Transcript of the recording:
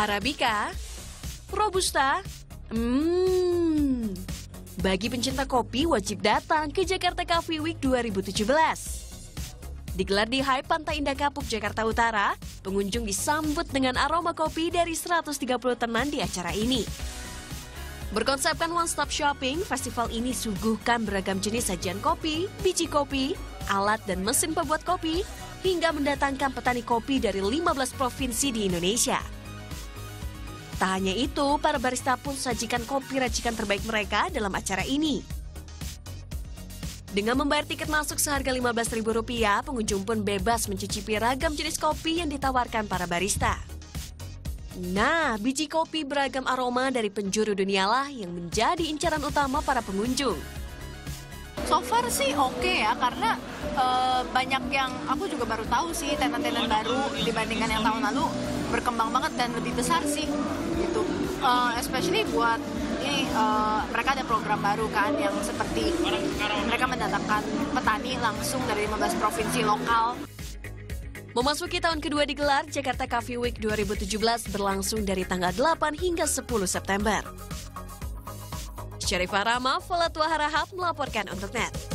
Arabica, Robusta, hmm. Bagi pencinta kopi wajib datang ke Jakarta Coffee Week 2017. Digelar di Hype Pantai Indah Kapuk, Jakarta Utara, pengunjung disambut dengan aroma kopi dari 130 tenan di acara ini. Berkonsepkan one-stop shopping, festival ini suguhkan beragam jenis sajian kopi, biji kopi, alat dan mesin pembuat kopi, hingga mendatangkan petani kopi dari 15 provinsi di Indonesia. Tak hanya itu, para barista pun sajikan kopi racikan terbaik mereka dalam acara ini. Dengan membayar tiket masuk seharga Rp15.000, pengunjung pun bebas mencicipi ragam jenis kopi yang ditawarkan para barista. Nah, biji kopi beragam aroma dari penjuru dunialah yang menjadi incaran utama para pengunjung. So far sih oke ya karena uh, banyak yang aku juga baru tahu sih tenan-tenan baru dibandingkan yang tahun lalu berkembang banget dan lebih besar sih gitu. Uh, especially buat ini uh, mereka ada program baru kan yang seperti mereka mendatangkan petani langsung dari 15 provinsi lokal. Memasuki tahun kedua digelar, Jakarta Coffee Week 2017 berlangsung dari tanggal 8 hingga 10 September. Syarifah Rama, Falatua Harahap melaporkan untuk NET.